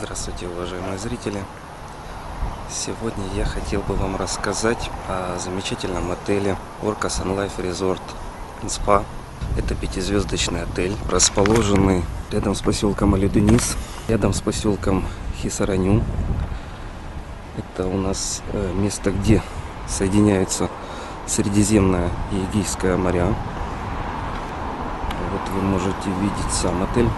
Здравствуйте, уважаемые зрители! Сегодня я хотел бы вам рассказать о замечательном отеле Orca Sun Life Resort Spa. Это пятизвездочный отель, расположенный рядом с поселком Алюденис, рядом с поселком Хисараню. Это у нас э, место, где соединяются Средиземное и Эгейское моря. Вот вы можете видеть сам отель.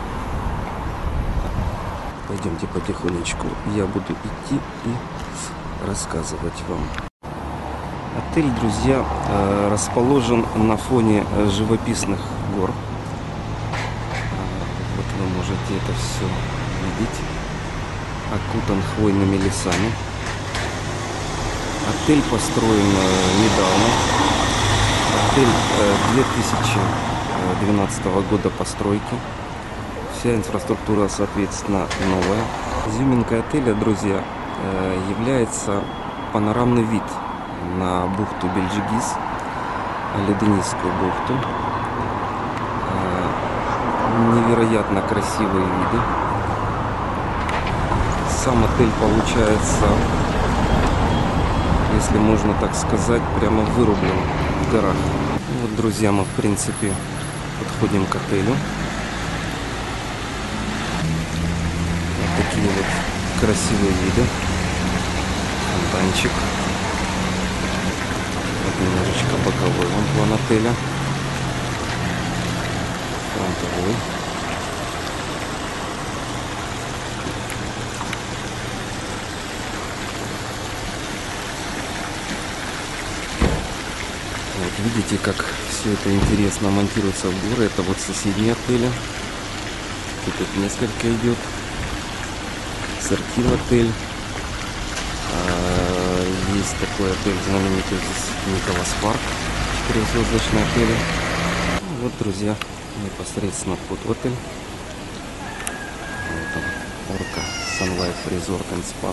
Пойдемте потихонечку. Я буду идти и рассказывать вам. Отель, друзья, э, расположен на фоне э, живописных гор. Вот вы можете это все видеть. Окутан хвойными лесами. Отель построен э, недавно. Отель 2012 года постройки. Вся инфраструктура, соответственно, новая. Изюминкой отеля, друзья, является панорамный вид на бухту Бельджигис, Леденистскую бухту. Невероятно красивые виды. Сам отель получается, если можно так сказать, прямо вырублен в горах. Вот, друзья, мы в принципе подходим к отелю. Вот такие вот красивые виды. Фонтанчик. Вот немножечко боковой вон план отеля. Фронтовой. Вот видите, как все это интересно монтируется в горы. Это вот соседние отели. Тут несколько идет. Сортир отель. А, есть такой отель знаменитый здесь Николас Парк. Четырехзвездочный отель. Ну вот, друзья, непосредственно в отель. Вот он, Орка Sun Life Resort and Spa.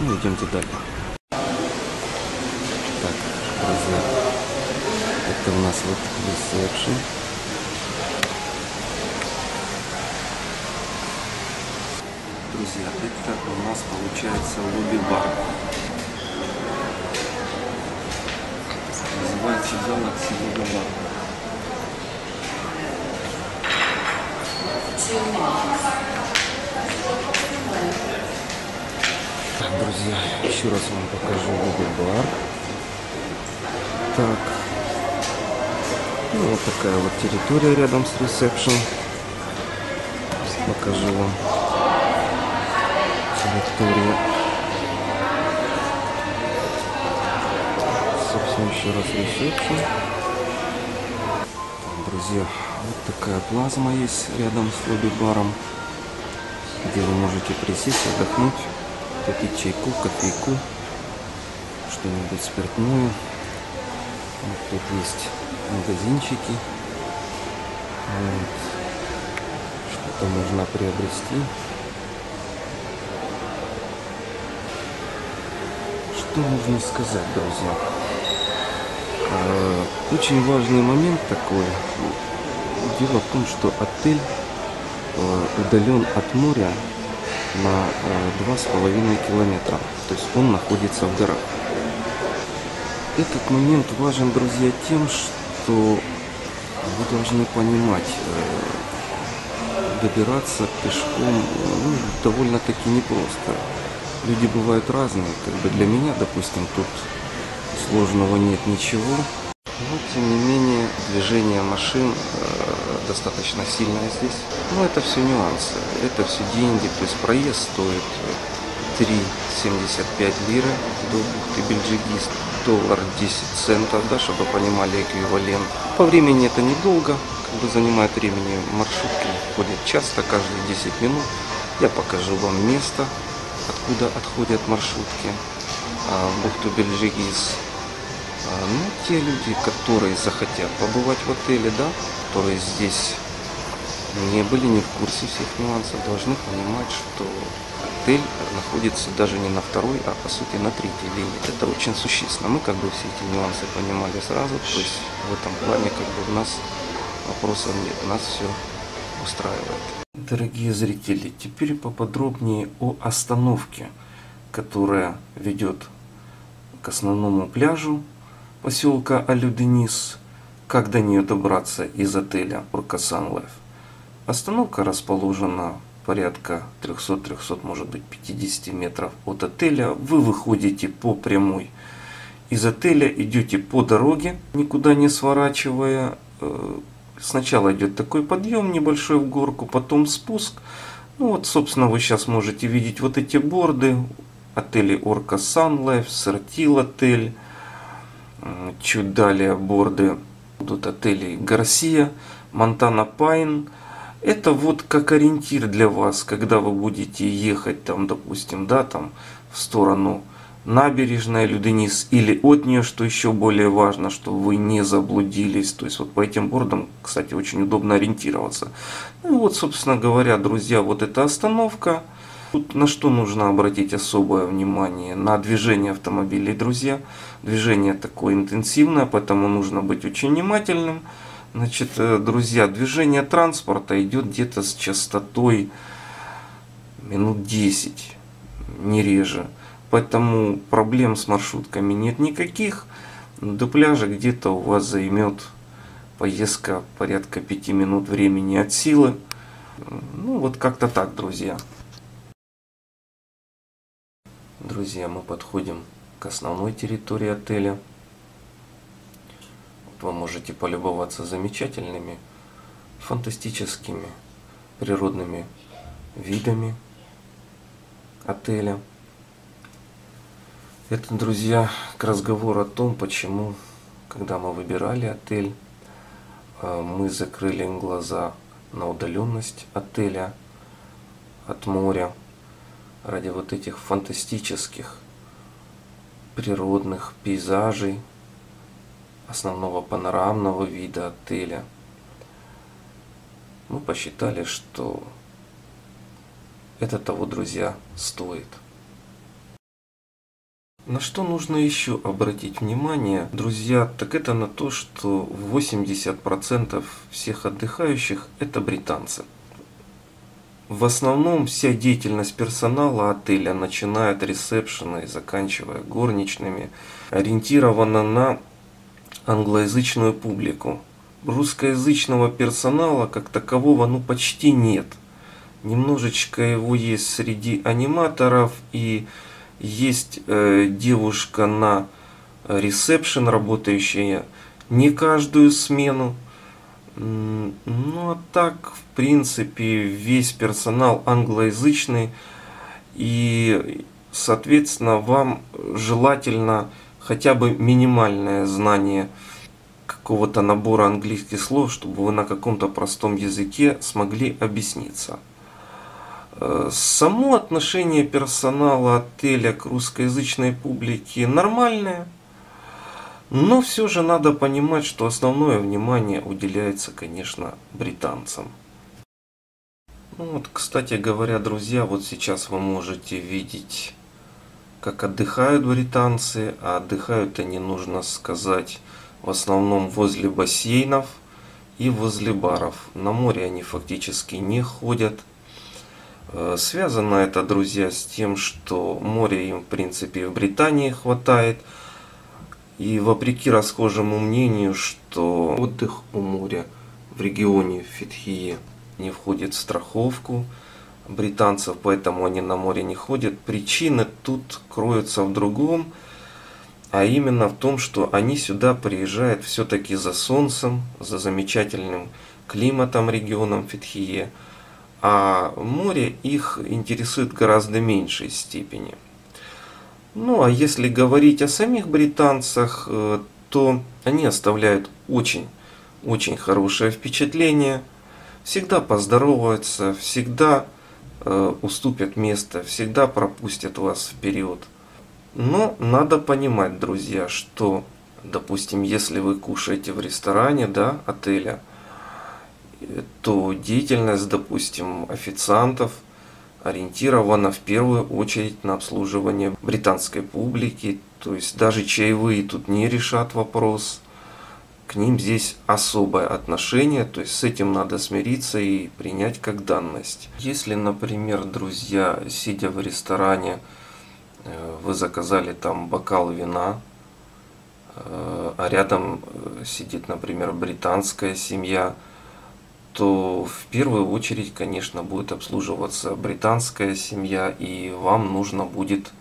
Ну, идемте далее. Так, друзья, это у нас вот ресепшн. Друзья, это у нас получается лобби-бар. Называется Galaxy Lobby Bar. Так, друзья, еще раз вам покажу лобби-бар. Так. Ну, вот такая вот территория рядом с ресепшн. Покажу вам территорию. Собственно, еще раз ресепшн. Друзья, вот такая плазма есть рядом с лобби-баром, где вы можете присесть, отдохнуть, попить чайку, кофейку, что-нибудь спиртное. Вот тут есть магазинчики. Вот. Что-то можно приобрести. Что можно сказать, друзья? А, Очень важный момент такой. Дело в том, что отель а, удален от моря на а, два с половиной километра. То есть он находится в горах. Этот момент важен, друзья, тем, что вы должны понимать, добираться пешком ну, довольно-таки непросто. Люди бывают разные. Как бы для меня, допустим, тут сложного нет ничего. Но, тем не менее, движение машин э, достаточно сильное здесь. Но это все нюансы. Это все деньги. То есть проезд стоит 3,75 лиры до бухты Бельджигист. Доллар 10 центов, да, чтобы понимали эквивалент. По времени это недолго. Как бы занимает времени маршрутки ходят часто, каждые 10 минут. Я покажу вам место, откуда отходят маршрутки а, в бухту Бельджигис. А, Ну, те люди, которые захотят побывать в отеле, да, которые здесь не были не в курсе всех нюансов, должны понимать, что отель находится даже не на второй, а по сути на третьей линии. Это очень существенно. Мы как бы все эти нюансы понимали сразу, то есть в этом плане как бы у нас вопросов нет, нас все устраивает. Дорогие зрители, теперь поподробнее о остановке, которая ведет к основному пляжу поселка Олюдениз, как до нее добраться из отеля Orka Sunlife. Остановка расположена порядка 300-300, может быть 50 метров от отеля. Вы выходите по прямой из отеля, идете по дороге, никуда не сворачивая. Сначала идет такой подъем небольшой в горку, потом спуск. Ну вот, собственно, вы сейчас можете видеть вот эти борды. Отели Орка Sunlife, Сертил отель. Чуть далее борды будут отели Гарсия, Монтана Пайн. Это вот как ориентир для вас, когда вы будете ехать там, допустим, да, там в сторону набережная Люденис или от нее, что еще более важно, чтобы вы не заблудились. То есть вот по этим бордам, кстати, очень удобно ориентироваться. Ну вот, собственно говоря, друзья, вот эта остановка. Тут на что нужно обратить особое внимание? На движение автомобилей, друзья. Движение такое интенсивное, поэтому нужно быть очень внимательным. Значит, э, друзья, движение транспорта идет где-то с частотой минут 10, не реже. Поэтому проблем с маршрутками нет никаких. До пляжа где-то у вас займет поездка порядка 5 минут времени от силы. Ну вот как-то так, друзья. Друзья, мы подходим к основной территории отеля вы можете полюбоваться замечательными, фантастическими природными видами отеля. Это, друзья, к разговору о том, почему, когда мы выбирали отель, э, мы закрыли глаза на удаленность отеля от моря ради вот этих фантастических природных пейзажей, основного панорамного вида отеля. Мы посчитали, что это того, друзья, стоит. На что нужно еще обратить внимание, друзья, так это на то, что 80% всех отдыхающих это британцы. В основном вся деятельность персонала отеля, начиная от ресепшена и заканчивая горничными, ориентирована на англоязычную публику. Русскоязычного персонала как такового ну почти нет. Немножечко его есть среди аниматоров и есть э, девушка на ресепшн, работающая не каждую смену. Ну а так, в принципе, весь персонал англоязычный. И, соответственно, вам желательно хотя бы минимальное знание какого-то набора английских слов, чтобы вы на каком-то простом языке смогли объясниться. Э, само отношение персонала отеля к русскоязычной публике нормальное, но все же надо понимать, что основное внимание уделяется, конечно, британцам. Ну вот, кстати говоря, друзья, вот сейчас вы можете видеть как отдыхают британцы, а отдыхают они, нужно сказать, в основном возле бассейнов и возле баров. На море они фактически не ходят. Э, связано это, друзья, с тем, что моря им, в принципе, в Британии хватает. И вопреки расхожему мнению, что отдых у моря в регионе Фитхии не входит в страховку, британцев, поэтому они на море не ходят. Причины тут кроются в другом, а именно в том, что они сюда приезжают все-таки за солнцем, за замечательным климатом регионом Фетхие, а море их интересует гораздо меньшей степени. Ну а если говорить о самих британцах, э, то они оставляют очень, очень хорошее впечатление, всегда поздороваются, всегда Э, уступят место, всегда пропустят вас вперед. Но надо понимать, друзья, что, допустим, если вы кушаете в ресторане, да, отеля, то деятельность, допустим, официантов ориентирована в первую очередь на обслуживание британской публики. То есть даже чаевые тут не решат вопрос. К ним здесь особое отношение, то есть с этим надо смириться и принять как данность. Если, например, друзья, сидя в ресторане, э, вы заказали там бокал вина, э, а рядом э, сидит, например, британская семья, то в первую очередь, конечно, будет обслуживаться британская семья, и вам нужно будет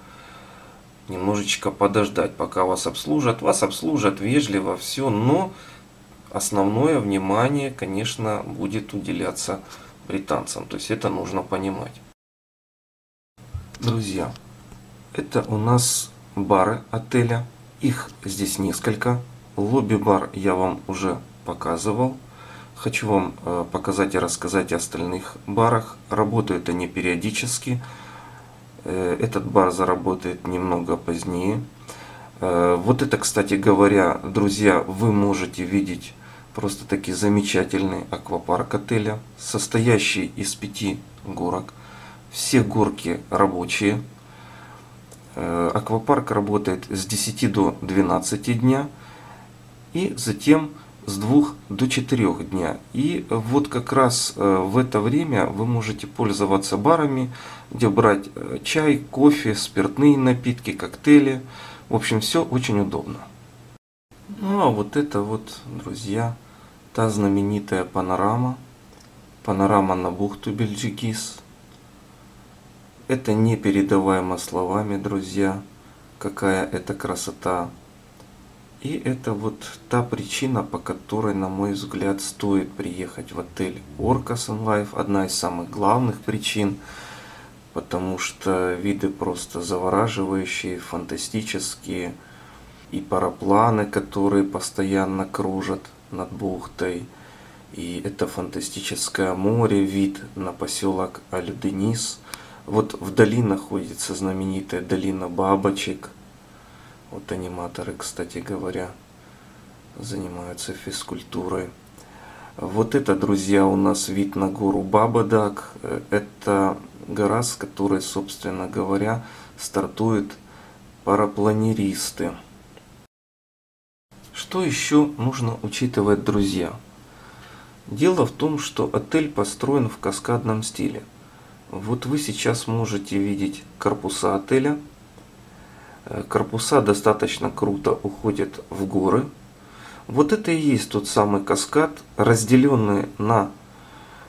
немножечко подождать, пока вас обслужат. Вас обслужат вежливо, все, но основное внимание, конечно, будет уделяться британцам. То есть это нужно понимать. Друзья, это у нас бары отеля. Их здесь несколько. Лобби-бар я вам уже показывал. Хочу вам э, показать и рассказать о остальных барах. Работают они периодически. Э, этот бар заработает немного позднее. Э, вот это, кстати говоря, друзья, вы можете видеть просто таки замечательный аквапарк отеля, состоящий из пяти горок. Все горки рабочие. Аквапарк работает с 10 до 12 дня. И затем с 2 до 4 дня. И вот как раз э, в это время вы можете пользоваться барами, где брать э, чай, кофе, спиртные напитки, коктейли. В общем, все очень удобно. Ну а вот это вот, друзья, та знаменитая панорама. Панорама на бухту Бельджигис. Это непередаваемо словами, друзья, какая это красота. И это вот та причина, по которой, на мой взгляд, стоит приехать в отель Orca Sun Life. Одна из самых главных причин, потому что виды просто завораживающие, фантастические. И парапланы, которые постоянно кружат над бухтой. И это фантастическое море, вид на поселок Аль-Денис. Вот вдали находится знаменитая долина бабочек – вот аниматоры, кстати говоря, занимаются физкультурой. Вот это, друзья, у нас вид на гору Бабадак. Это гора, с которой, собственно говоря, стартуют парапланеристы. Что еще нужно учитывать, друзья? Дело в том, что отель построен в каскадном стиле. Вот вы сейчас можете видеть корпуса отеля – корпуса достаточно круто уходят в горы. Вот это и есть тот самый каскад, разделенный на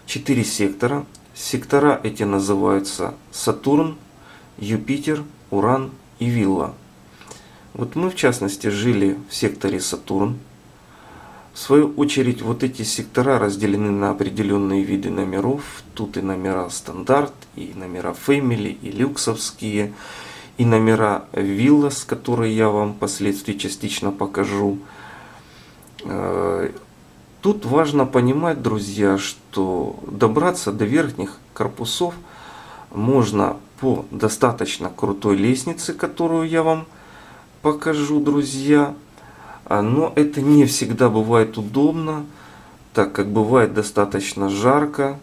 4 сектора. Сектора эти называются Сатурн, Юпитер, Уран и Вилла. Вот мы в частности жили в секторе Сатурн. В свою очередь вот эти сектора разделены на определенные виды номеров. Тут и номера стандарт, и номера Family, и люксовские, и номера Виллас, которые я вам впоследствии частично покажу. Э, тут важно понимать, друзья, что добраться до верхних корпусов можно по достаточно крутой лестнице, которую я вам покажу, друзья. А, но это не всегда бывает удобно, так как бывает достаточно жарко.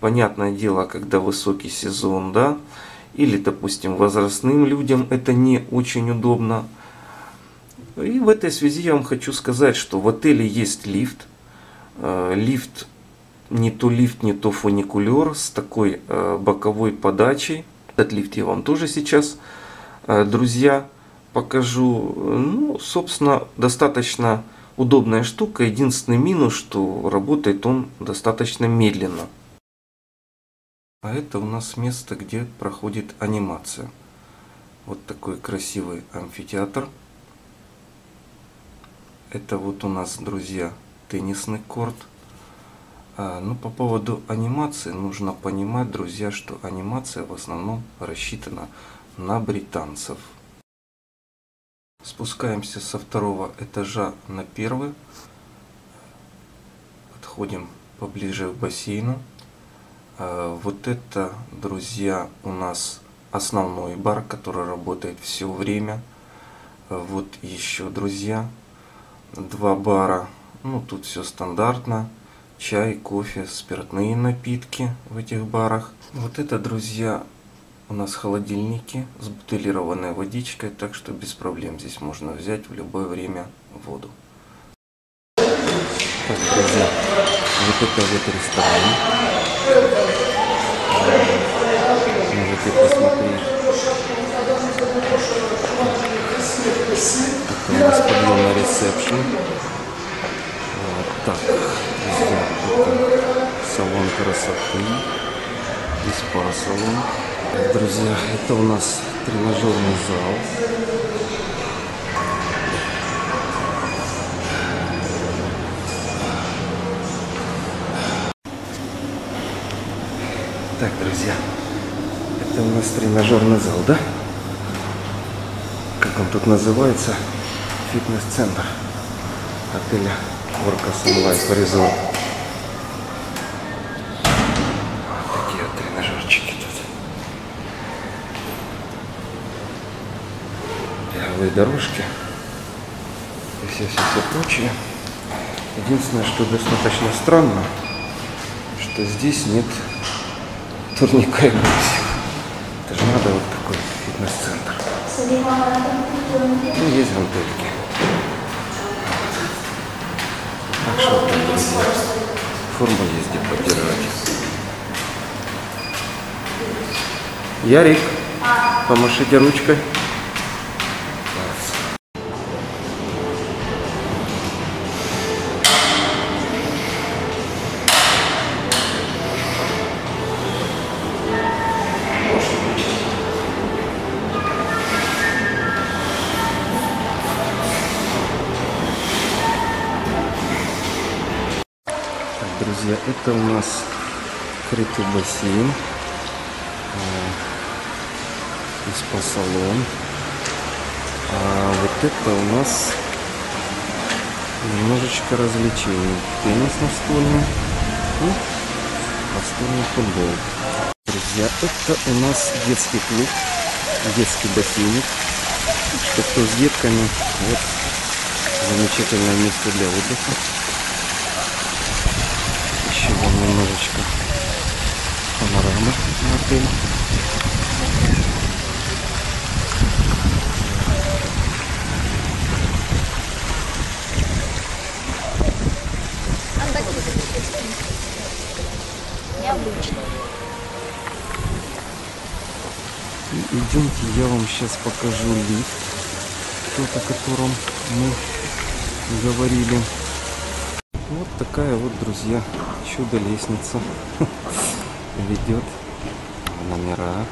Понятное дело, когда высокий сезон, да или, допустим, возрастным людям это не очень удобно. И в этой связи я вам хочу сказать, что в отеле есть лифт. Э, лифт не то лифт, не то фуникулер с такой э, боковой подачей. Этот лифт я вам тоже сейчас, э, друзья, покажу. Ну, собственно, достаточно удобная штука. Единственный минус, что работает он достаточно медленно. А это у нас место, где проходит анимация. Вот такой красивый амфитеатр. Это вот у нас, друзья, теннисный корт. А, ну, по поводу анимации нужно понимать, друзья, что анимация в основном рассчитана на британцев. Спускаемся со второго этажа на первый. Подходим поближе к бассейну. Э, вот это, друзья, у нас основной бар, который работает все время. Э, вот еще, друзья, два бара. Ну, тут все стандартно. Чай, кофе, спиртные напитки в этих барах. Вот это, друзья, у нас холодильники с бутылированной водичкой, так что без проблем здесь можно взять в любое время воду. Так, друзья, вот это вот ресторан. Можете посмотреть. Это у нас подъем на ресепшн. Вот так, друзья, это салон красоты и спа-салон. Так, Друзья, это у нас тренажерный зал. Так, друзья, это у нас тренажерный зал, да? Как он тут называется? Фитнес-центр отеля Орка Sunlight Resort. Такие тренажерчики тут. Беговые дорожки. И все, все, все прочее. Единственное, что достаточно странно, что здесь нет турника и боксов. Надо вот такой фитнес-центр. Ну, есть гантельки. Так что вот друзья. Форму есть где поддержать. Ярик, помашите ручкой. Это у нас крытый бассейн. а, И спа-салон. А вот это у нас немножечко развлечений. Теннис настольный и настольный футбол. Друзья, это у нас детский клуб, детский бассейник. Что кто с детками, вот замечательное место для отдыха. Еще вам немножечко панорамы на отель. И идемте, я вам сейчас покажу лифт, тот, о котором мы говорили. Вот такая вот, друзья, чудо-лестница ведет в номера.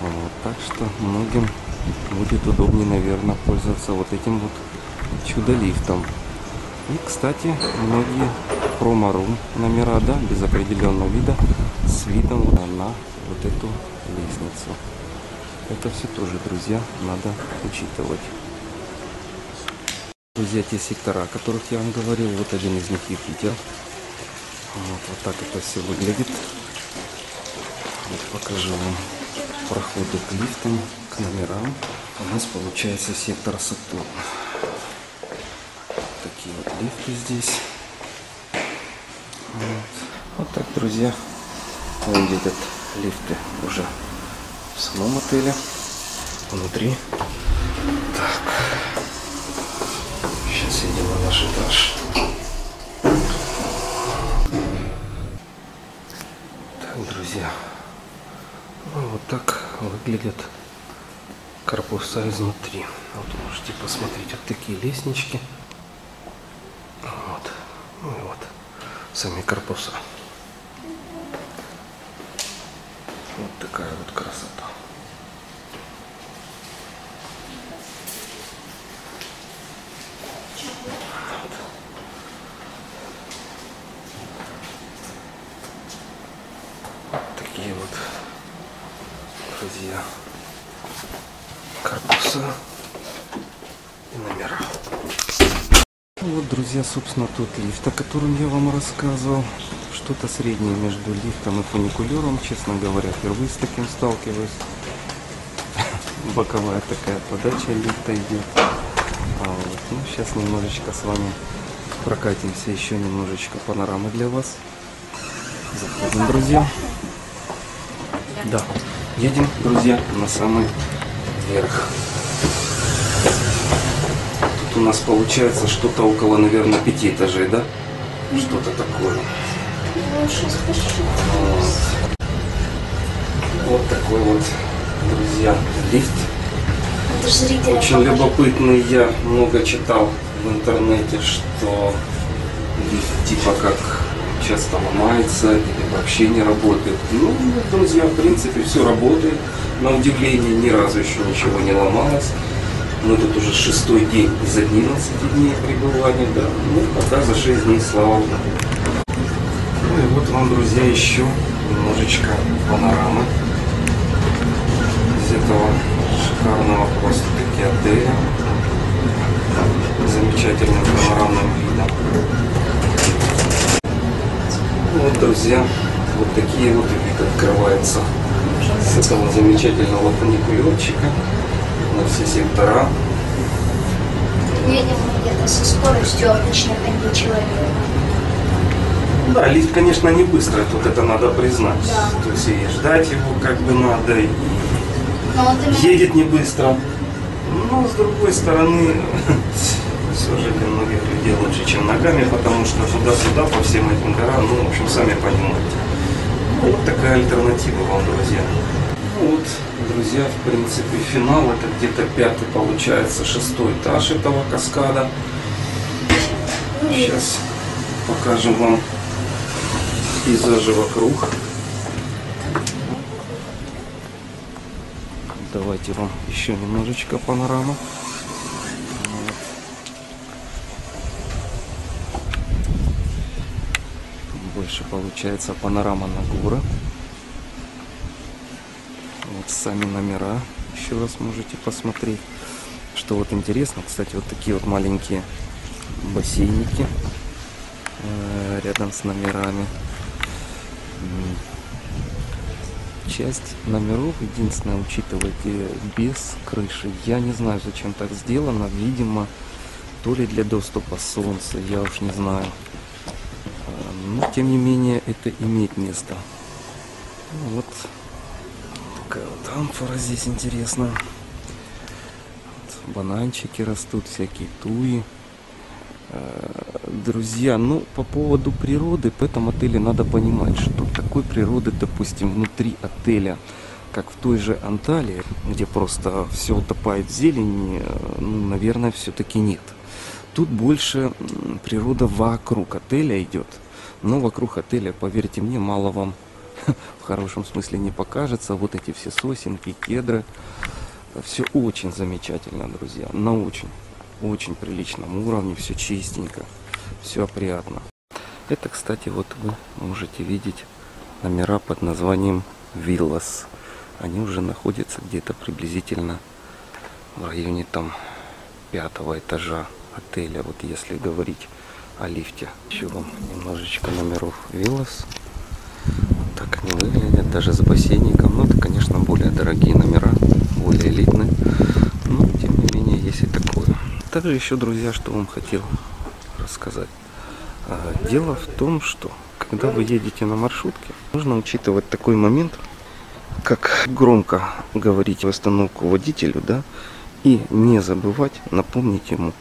Вот, так что многим будет удобнее, наверное, пользоваться вот этим вот чудо-лифтом. И, кстати, многие промо-рум номера, да, без определенного вида, с видом на вот эту лестницу. Это все тоже, друзья, надо учитывать. Друзья, те сектора, о которых я вам говорил, вот один из них Юпитер. Вот, вот так это все выглядит. Вот покажу вам проходы к лифтам, к номерам. У нас получается сектор Сатурн. Такие вот лифты здесь. Вот, вот так, друзья, выглядят лифты уже в самом отеле, внутри. Так, наш этаж. Так, друзья, ну, вот так выглядят корпуса изнутри. Вот можете посмотреть вот такие лестнички. Вот. Ну и вот сами корпуса. Вот такая вот красота. Вот. Вот такие вот, друзья, корпуса и номера. Ну Вот, друзья, собственно, тот лифт, о котором я вам рассказывал. Что-то среднее между лифтом и фуникулером, честно говоря, впервые с таким сталкиваюсь. Боковая такая подача лифта идет. А вот, ну, сейчас немножечко с вами прокатимся, еще немножечко панорамы для вас. Заходим, друзья. Да, едем, друзья, на самый верх. У нас получается что-то около, наверное, пяти этажей, да? что-то такое. Ну. Вот. Вот такой вот, друзья, лифт. Очень любопытный. Я много читал в интернете, что лифт типа как часто ломается или вообще не работает. Ну, друзья, в принципе, все работает. На удивление, ни разу еще ничего не ломалось. Мы тут уже шестой день из 11 дней пребывания, да. Ну, пока за 6 дней, слава Богу. Ну и вот вам, друзья, еще немножечко панорамы из этого шикарного просто-таки отеля. Замечательным панорамным видом. Ну Вот, друзья, вот такие вот вид открывается с этого замечательного фуникулерчика на все сектора. Едем где-то со скоростью обычно один человек. Да, лифт, конечно, не быстро, тут это надо признать. Да. То есть и ждать его как бы надо, и вот именно едет не быстро. Но с другой стороны, все же для многих людей лучше, чем ногами, потому что туда-сюда по всем этим горам, ну, в общем, сами понимаете. Ну, вот такая альтернатива вам, друзья. Вот, друзья, в принципе, финал это где-то пятый, получается, шестой этаж этого каскада. Сейчас покажем вам пейзажи вокруг. Давайте вам еще немножечко панорамы. Вот. Больше получается панорама на горы. Сами номера еще раз можете посмотреть. Что вот интересно, кстати, вот такие вот маленькие бассейники э, рядом с номерами. Часть номеров, единственное, учитывайте, без крыши. Я не знаю, зачем так сделано. Видимо, то ли для доступа солнца, я уж не знаю. А, Но, тем не менее, это имеет место. Вот такая вот амфора здесь интересная. Вот бананчики растут, всякие туи. Э, Друзья, ну по поводу природы, в этом отеле надо понимать, что такой природы, допустим, внутри отеля, как в той же Анталии, где просто все утопает в зелени, э, ну, наверное, все-таки нет. Тут больше природа вокруг отеля идет. Но вокруг отеля, поверьте мне, мало вам в хорошем смысле не покажется. Вот эти все сосенки, кедры. Все очень замечательно, друзья. На очень, очень приличном уровне. Все чистенько, все опрятно. Это, кстати, вот вы можете видеть номера под названием Виллас. Они уже находятся где-то приблизительно в районе там пятого этажа отеля. Вот если говорить о лифте. Еще вам немножечко номеров Виллас. Выглядят, даже с бассейником. Ну, это, конечно, более дорогие номера, более элитные. Но, тем не менее, есть и такое. Также еще, друзья, что вам хотел рассказать. А, Дело в том, что когда вы едете на маршрутке, нужно учитывать такой момент, как громко говорить в остановку водителю, да, и не забывать напомнить ему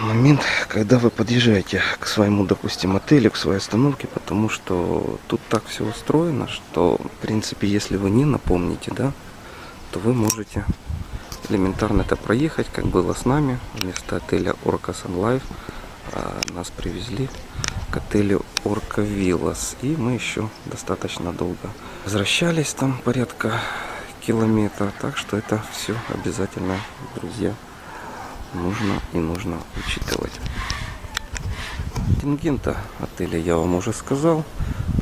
момент, когда вы подъезжаете к своему, допустим, отелю, к своей остановке, потому что тут так все устроено, что, в принципе, если вы не напомните, да, то вы можете элементарно это проехать, как было с нами, вместо отеля Orca Sun Life а, нас привезли к отелю Орка Виллас. И мы еще достаточно долго возвращались, там порядка километра. Так что это все обязательно, друзья, нужно и нужно учитывать. Контингента отеля я вам уже сказал.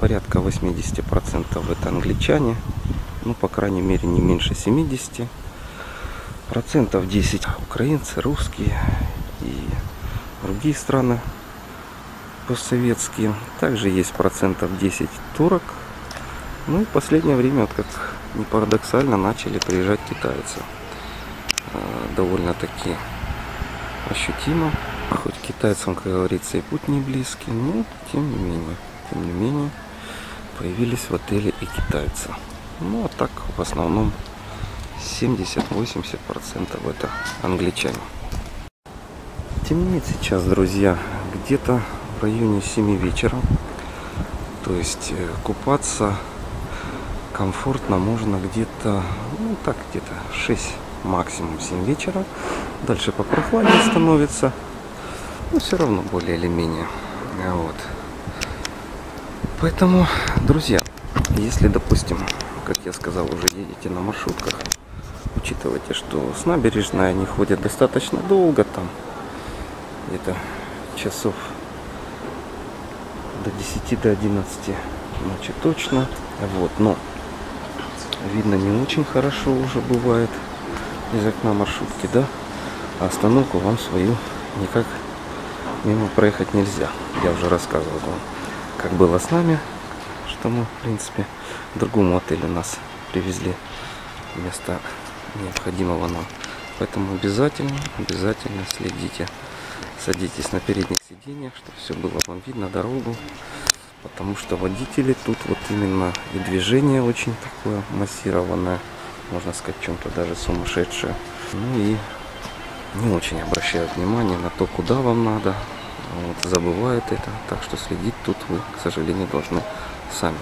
Порядка 80% это англичане. Ну, по крайней мере, не меньше 70. Процентов 10 украинцы, русские и другие страны постсоветские. Также есть процентов 10 турок. Ну и в последнее время, вот как не парадоксально, начали приезжать китайцы. Э, Довольно-таки ощутимо. Хоть китайцам, как говорится, и путь не близкий, но тем не менее, тем не менее, появились в отеле и китайцы. Ну а так в основном 70-80% это англичане. Темнеет сейчас, друзья, где-то в районе 7 вечера. То есть э, купаться комфортно можно где-то, ну так, где-то 6, максимум 7 вечера. Дальше попрохладнее становится. Но все равно более или менее. Вот. Поэтому, друзья, если, допустим, как я сказал, уже едете на маршрутках, учитывайте, что с набережной они ходят достаточно долго, там где-то часов до 10 до 11 ночи точно. Вот, но видно не очень хорошо уже бывает из окна маршрутки, да? А остановку вам свою никак мимо проехать нельзя. Я уже рассказывал вам, как было с нами, что мы, в принципе, к другому отелю нас привезли вместо необходимого нам. Поэтому обязательно, обязательно следите. Садитесь на передних сиденьях, чтобы все было вам видно, дорогу. Потому что водители тут вот именно и движение очень такое массированное, можно сказать, чем-то даже сумасшедшее. Ну и не очень обращают внимание на то, куда вам надо. Вот, забывают это. Так что следить тут вы, к сожалению, должны сами.